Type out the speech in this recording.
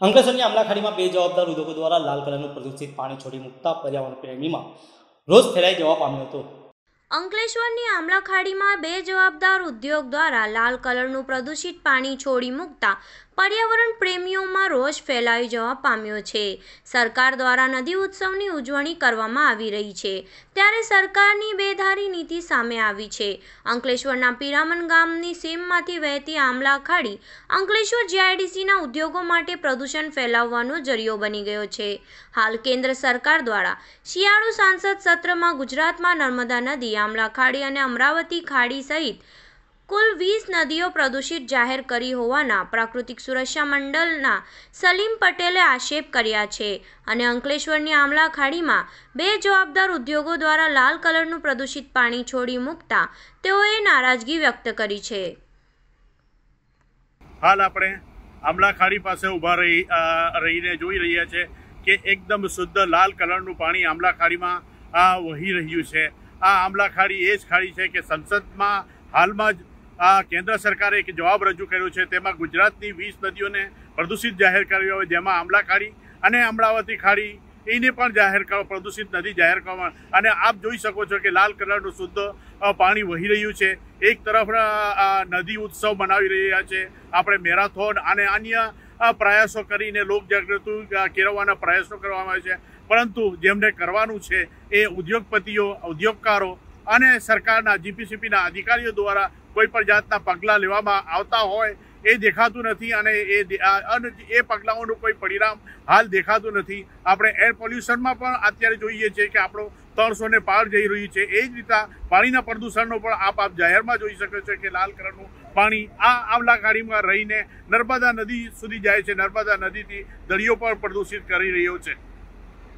અંકલેશ્વરની આમલાખાડીમાં બે જવાબદાર ઉદ્યોગો દ્વારા લાલ કલરનું પ્રદૂષિત પાણી છોડી મૂકતા પર્યાવરણ પ્રેમીમાં રોષ ફેલાઈ જવા પામ્યો હતો. અંકલેશ્વરની આમલાખાડીમાં બે જવાબદાર ઉદ્યોગ દ્વારા લાલ કલરનું પ્રદૂષિત પાણી છોડી મૂકતા પર્યાવરણ પ્રેમીઓમાં રોષ ફેલાઈ જવા પામ્યો છે. સરકાર દ્વારા નદી ઉત્સવની ઉજવણી કરવામાં આવી રહી છે. ત્યારે સરકારની બેધારી નીતિ સામે આવી છે. અંકલેશ્વરના પિરામણ ગામની સીમમાંથી વહેતી આમલા ખાડી અંકલેશ્વર જીઆઈડીસીના ઉદ્યોગો માટે પ્રદૂષણ ફેલાવવાનો જરિયો બની ગયો છે. હાલ કેન્દ્ર સરકાર દ્વારા શિયાળુ સાંસદ સત્રમાં ગુજરાતમાં નર્મદા નદી આમલા ખાડી અને અમરાવતી ખાડી સહિત કુલ વીસ નદીઓ પ્રદૂષિત જાહેર કરી હોવાના પ્રાકૃતિક સુરક્ષા મંડળના સલીમ પટેલે આક્ષેપ કર્યા છે અને અંકલેશ્વરની આમલા ખાડીમાં બે જવાબદાર ઉદ્યોગો દ્વારા લાલ કલરનું પ્રદૂષિત પાણી છોડી મૂકતા તેઓએ નારાજગી વ્યક્ત કરી છે. હાલ આપણે આમલા ખાડી પાસે ઊભા રહી રહીને જોઈ રહ્યા છે કે એકદમ શુદ્ધ લાલ કલરનું પાણી આમલા ખાડીમાં વહી રહ્યું છે. આ આંબલા ખાડી, એ જ ખાડી છે કે સંસદમાં હાલમાં જ આ કેન્દ્ર સરકારે એક જવાબ રજૂ કર્યો છે. તેમાં ગુજરાતની વીસ નદીઓને પ્રદૂષિત જાહેર કર્યો હોય, જેમાં આંબલા ખાડી અને અમરાવતી ખાડી, એને પણ જાહેર કરો પ્રદૂષિત નદી જાહેર કરવામાં અને આપ જોઈ શકો છો કે લાલ કલરનું શુદ્ધ પાણી વહી રહ્યું છે. એક તરફ નદી ઉત્સવ મનાવી રહ્યા છે. આપણે મેરાથોન અને અન્ય પ્રયાસો કરીને લોકજાગૃતિ કેળવવાના પ્રયાસો કરવામાં આવે છે. પરંતુ જેમને કરવાનું છે એ ઉદ્યોગપતિઓ, ઉદ્યોગકારો અને સરકારના જીપીસીપીના અધિકારીઓ દ્વારા કોઈ પણ જાતના પગલાં લેવામાં આવતા હોય એ દેખાતું નથી અને એ એ પગલાઓનું કોઈ પરિણામ હાલ દેખાતું નથી. આપણે એર પોલ્યુશનમાં પણ અત્યારે જોઈએ છીએ કે આપણો ત્રણસો ને પાર જઈ રહ્યું છે. એ જ રીતે પાણીના પ્રદૂષણનો પણ આપ આપ જાહેરમાં જોઈ શકો છો કે લાલ કલરનું પાણી આ આમલા ગાડીમાં રહીને નર્મદા નદી સુધી જાય છે. નર્મદા નદીથી દરિયો પણ પ્રદૂષિત કરી રહ્યો છે.